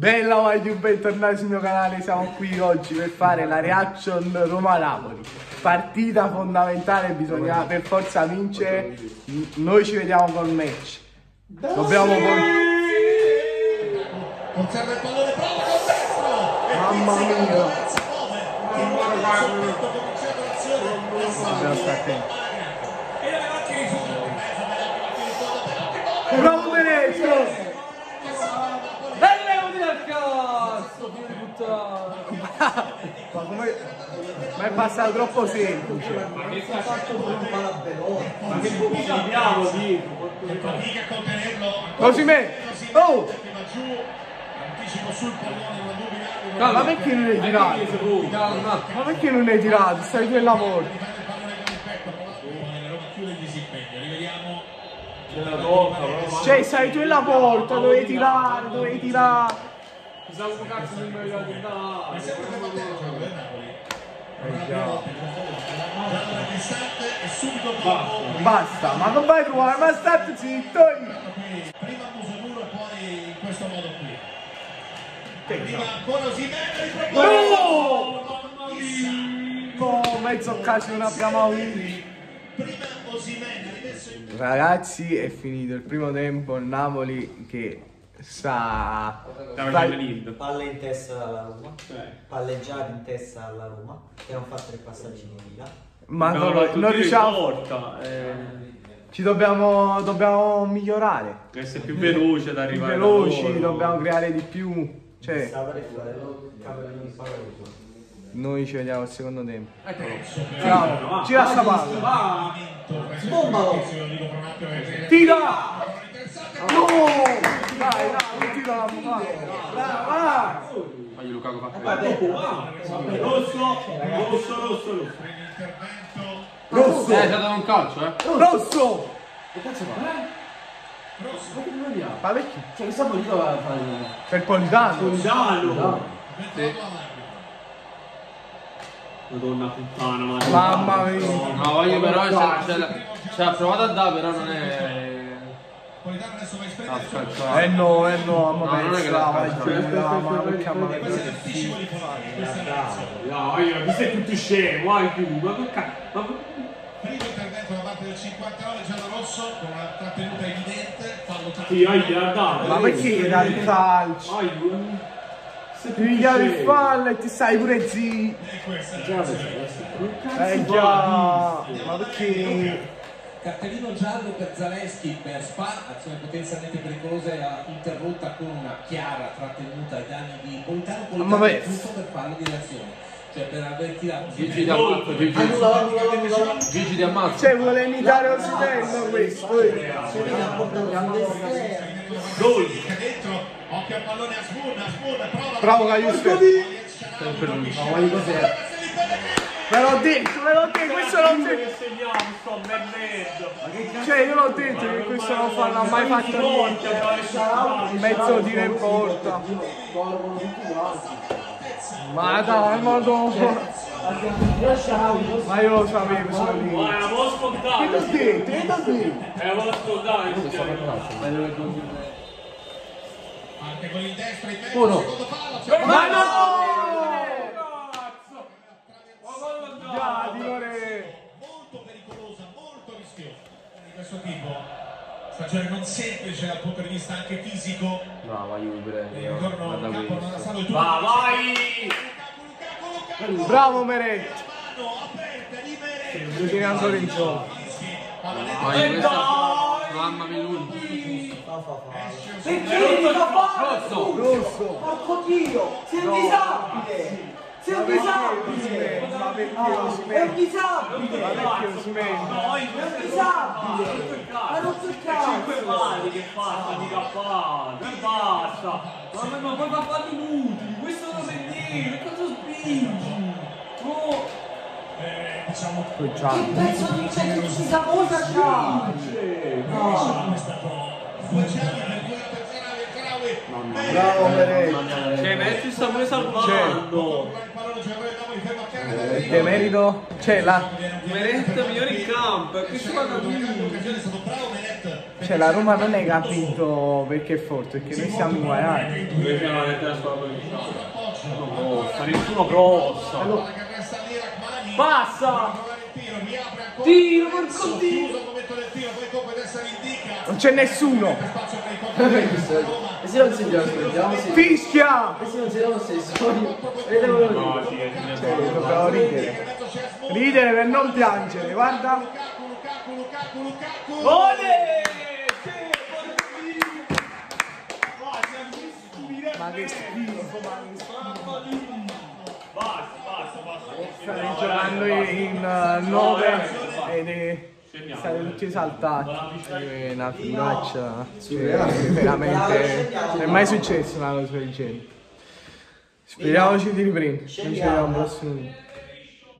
Bella Waidu, bentornati sul mio canale, siamo qui oggi per fare la reaction Roma-Napoli. Partita fondamentale, bisogna per forza vincere. Noi ci vediamo col match. Dobbiamo con... Conserva il pallone, prova col destro! Mamma mia. Dobbiamo stare attenti. Bravo Venezio! Levati dal cazzo, figlio di puttana! Ma come... Ma è passato troppo semplice. Ma che sta fatto un palabellone? Ma che buchi abbiamo dietro? Fatica a contenerlo. Così me! Oh! Che va giù. Anticipo sul pallone, una dubita. Ma, ma perché non hai tirato? Ma perché non hai tirato? Stai tu. Nella tocca, però. Cioè, sei tu nella porta, dovevi tirare, dovevi tirare. Chissà come cazzo mi vai a Ma sempre che va bene il gioco del Napoli. Già. Giallo nel distante subito dopo. Basta, ma non vai a trovare, ma state zitto! Prima a muso duro e poi in questo modo qui. Arriva ancora Osimene, No! No, mezzo occasione non abbiamo avuto. Prima Osimene, rimesso in Ragazzi, è finito il primo tempo, il Napoli che facendo Palle in testa alla Roma, Eh. palleggiate in testa alla Roma, che non fa tre passaggi in fila. Ma non, fatto non riusciamo... porta, eh, Ci dobbiamo, dobbiamo migliorare. essere più veloce ad Più arrivare da veloci, dobbiamo creare di più. Cioè, il noi ci vediamo al secondo tempo. Eccolo. Bravo, gira sta palla. Va! Sbombalo! Tira! No! Dai, dai, non tira la mano. Brava! Fagli Lukaku fa Rosso, rosso, rosso, rosso. intervento. Rosso! Eh, c'è dato un calcio, eh. Rosso! Rosso. Ma perché? Cioè, che siamo lì a fare? Per Politano? Giallo. Sì. Madonna puttana, ma Mamma mia! No, voglio però, c'è, c'è, la- c'è ha provato a dare, però non è... Politano adesso va a Ha espremere sul scalciato. Eh no, eh no, a No, non è che calciato. giù, ma questo è l'anticipo di la reazione. No, io, mi sei tutto scemo, vai più, ma che cazzo... Ma... Primo intervento da parte del 59 giallo-rosso con una trattenuta evidente, fallo Sì, ha dato. Ma perché dà il calcio? Ti pigliare il fallo e ti stai pure zitto. E è la. Eh già, ma perché? Cartellino giallo per Zaleschi per Spa, azione potenzialmente pericolosa e interrotta con una chiara trattenuta ai danni di Politano. Politano è giusto per farlo di reazione, cioè per aver tirato Gigi ti ammazzo, Gigi. Gigi ti ammazzo. Cioè vuole imitare Osimhen questo. Gol. Dentro, occhio al pallone a Smoon, a Smoon, prova. Bravo Caiuste. Sempre lui. Ma guardi cos'è? Ve l'ho detto, ve l'ho detto, questo l'ho detto. Segniamo, sto merda. Cioè io l'ho detto che questo non fa, non ha mai fatto niente. Mezzo tiro in porta. Ma dai, ma dopo. Lasciamo. Ma io lo sapevo, sono lì. Ma è avevo scontato. Che t'ho detto? Che t'ho detto? Eh, avevo scontato. Parte con il destro in mezzo, secondo Ma no! Di questo tipo, stagione non semplice dal punto di vista anche fisico. Brava, Juve. E ritorno in campo non ha stato il tuo. Va, vai! Bravo Meretti. mano aperta di Meretti. Lo tieni ancora in gioco. Pallonetto Vai, questa... Mamma mia, lui. Fa fa fa. Perché mi fa fare? Rosso! Rosso. Porco Dio! Sei un disabile! Sei un disabile! Ma perché È un disabile! Ma perché Osimhen? È un disabile! Ma non so Cinque cazzo! pali che fa, fatica a fare, e basta! Ma, ma poi fa falli inutili, questo lo sentire, che cosa spingi? Oh, Eh, diciamo Che pezzo di c'è che ci sa molto a diciamo è stato. Bravo Meretti. cioè, Messi sta pure salvando! Il terra. Demerito. Cioè la. Meretta migliore in campo, e questo va Meret cioè la Roma non è che ha vinto perché è forte, perché noi siamo inguagliati. Dove siamo la lettera squadra possa, nessuno Rachmani. Passa! Tiro, porco tiro. Non c'è nessuno! E se non si gioca, vediamo se... Fischia! E se non si danno stesso. Vedete quello No, lì. sì, è Cioè, dobbiamo ridere. Ridere per non piangere, guarda! Ole! Ma che schifo, ma che schifo! Basta, basta, basta. State giocando in 9 ed è... State tutti esaltati. È una figuraccia. Veramente. Non è mai successo una cosa del genere. Speriamo ci riprenda. Noi ci vediamo al prossimo video.